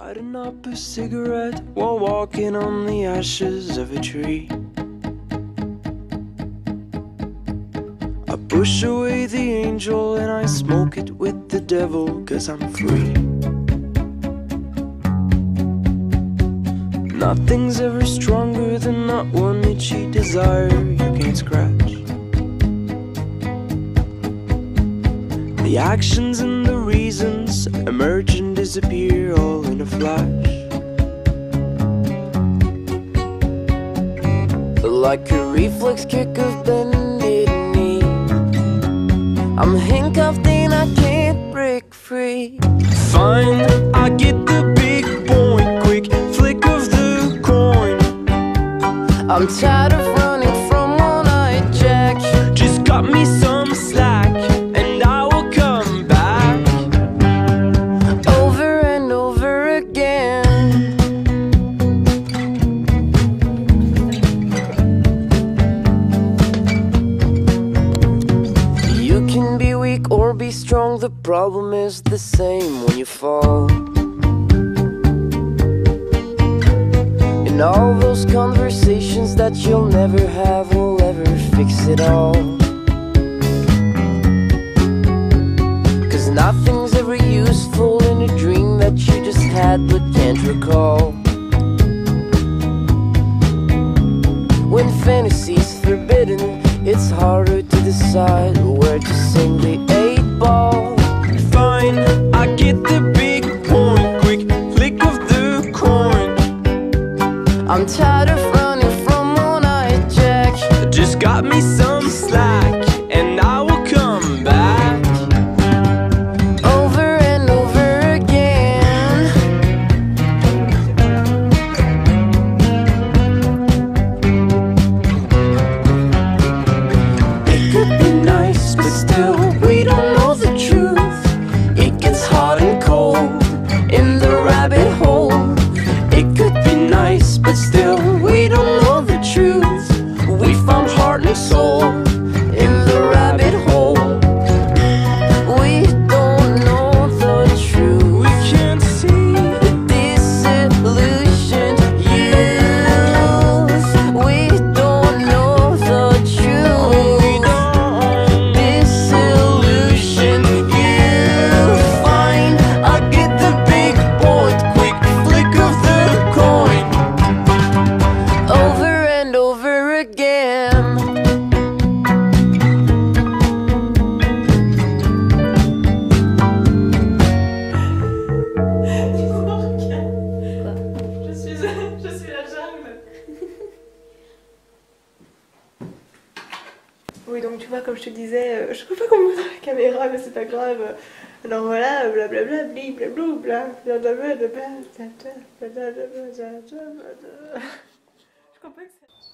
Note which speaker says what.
Speaker 1: Lighting up a cigarette while walking on the ashes of a tree. I push away the angel and I smoke it with the devil, cause I'm free. Nothing's ever stronger than that one itchy desire you can't scratch. The actions and the reasons emerge and disappear all in a flash. Like a reflex kick of bended knee. I'm handcuffed and I can't break free. Fine, I get the big point, quick flick of the coin. I'm tired of running from one-eyed Jack. Just cut me some strong, the problem is the same when you fall. And all those conversations that you'll never have will ever fix it all. Cause nothing's ever useful in a dream that you just had but can't recall. When fantasy's I'm tired of running from one-eyed Jack. Just got me some slack, but still,
Speaker 2: Oui, donc tu vois, comme je te disais, euh, je peux pas qu'on me la caméra, mais c'est pas grave. Alors voilà, blablabla, bli, blablou, bla, blablabla, blablabla, blablabla, blablabla. Je comprends que c'est.